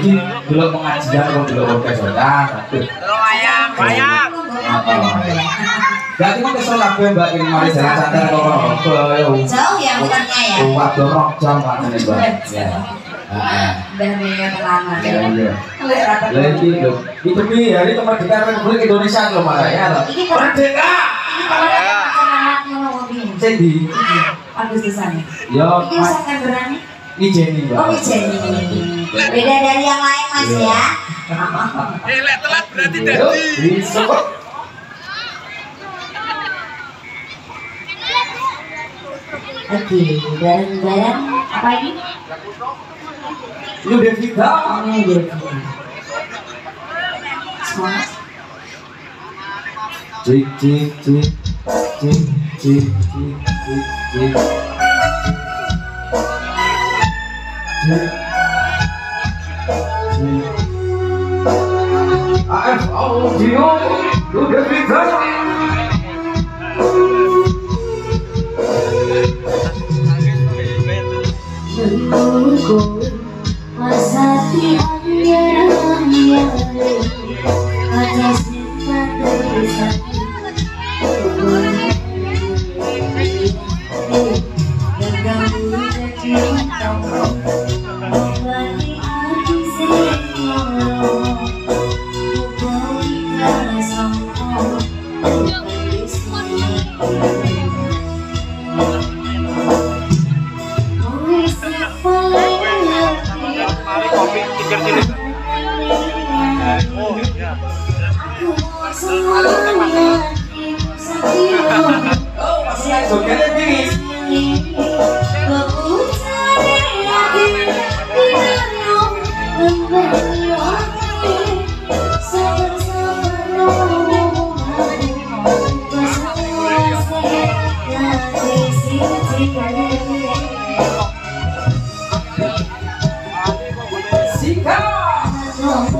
iki dulu pengajian kok dulu podcast ya. Berarti kok kesel kabeh Mbak ini mari jalan santai kok kok. Jauh ya muternya ya. Waduh rok jam Pak ini Mbak. Ya. Heeh. Udah nih lama. Ya iya. Iki demi hari kemerdekaan Republik Indonesia Mbak ya. Merdeka. anak ngono piye? Sing di Agustusan. Yo Iki Mas Septemberan nih. iki Jenny Mbak. Oh, Jenny. Beda dari yang lain Mas ya. Eh, lek telat berarti dadi. bisa kok. Oke, barang-barang apa ini? Lu Devita. Oh, iya. Semangat. Cik cik cik cik cik cik cik cik. Cik. Cik. Dios, me, que Oh,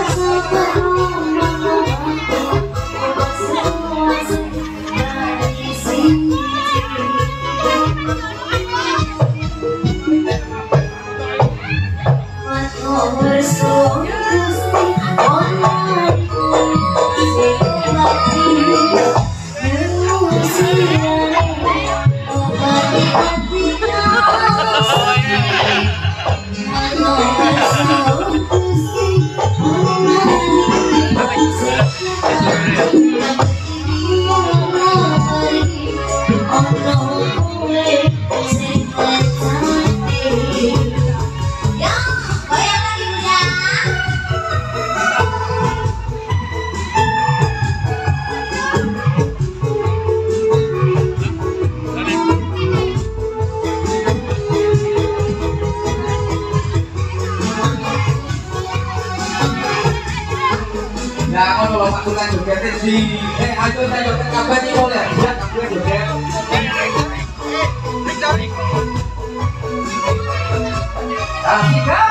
머물수 Ah, uh, yeah.